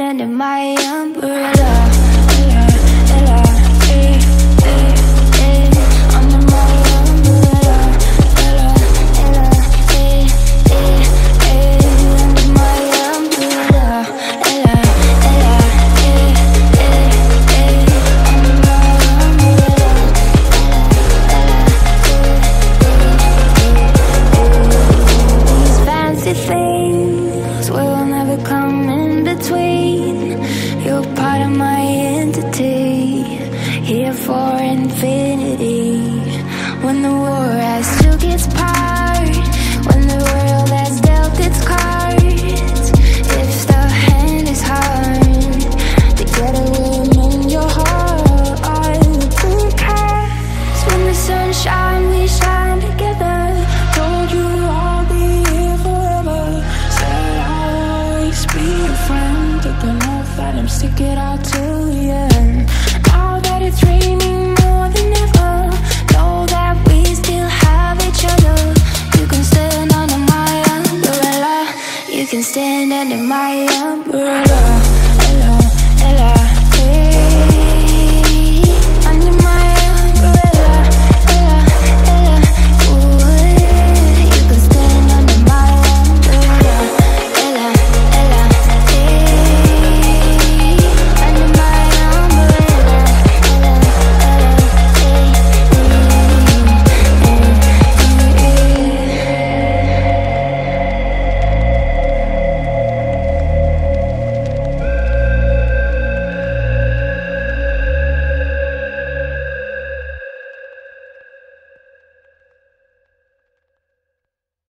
Under my umbrella. Things will never come between. You're part of my entity, here for infinity. Your friend. Took an oath that I'm stick it out till the end. Now that it's raining more than ever, know that we still have each other. You can stand under my umbrella. You can stand under my umbrella.